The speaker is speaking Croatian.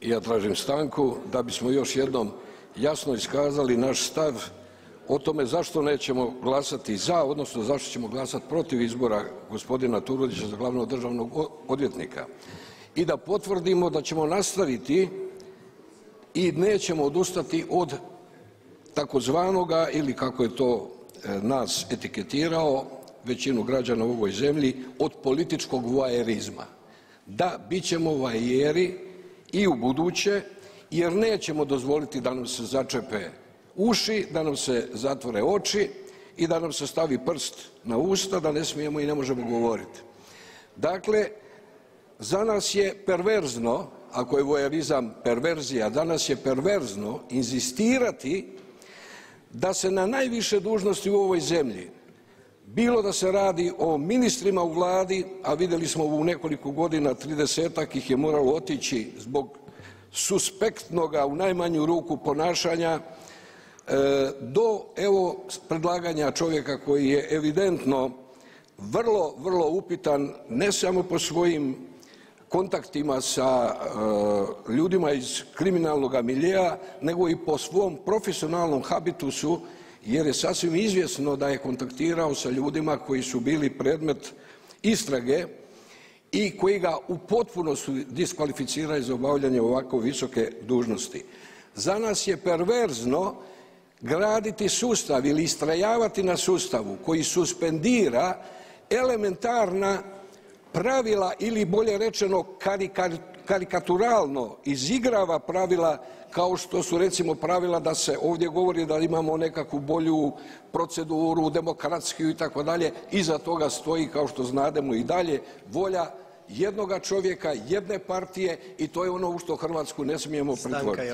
Ja tražim stanku da bismo još jednom jasno iskazali naš stav o tome zašto nećemo glasati za odnosno zašto ćemo glasati protiv izbora gospodina Turudića za glavnog državnog odvjetnika i da potvrdimo da ćemo nastaviti i nećemo odustati od takozvanoga ili kako je to nas etiketirao većinu građana u ovoj zemlji od političkog voajerizma. Da, bit ćemo voajeri i ubuduće jer nećemo dozvoliti da nam se začepe uši, da nam se zatvore oči i da nam se stavi prst na usta da ne smijemo i ne možemo govoriti. Dakle, za nas je perverzno, ako je voajerizam perverzija, danas je perverzno inzistirati da se na najviše dužnosti u ovoj zemlji, bilo da se radi o ministrima u Vladi, a vidjeli smo u nekoliko godina 30-ak ih je moralo otići zbog suspektnoga u najmanju ruku ponašanja do evo predlaganja čovjeka koji je evidentno vrlo, vrlo upitan ne samo po svojim kontaktima sa ljudima iz kriminalnoga miljea nego i po svom profesionalnom habitusu jer je sasvim izvjesno da je kontaktirao sa ljudima koji su bili predmet istrage i koji ga u potpunosti diskvalificiraju za obavljanje ovako visoke dužnosti. Za nas je perverzno graditi sustav ili istrajavati na sustavu koji suspendira elementarna pravila ili bolje rečeno karikaturalno izigrava pravila kao što su recimo pravila da se ovdje govori da imamo nekakvu bolju proceduru, demokratskiju itd., iza toga stoji kao što znademo i dalje volja jednoga čovjeka, jedne partije i to je ono u što Hrvatsku ne smijemo pretvoriti.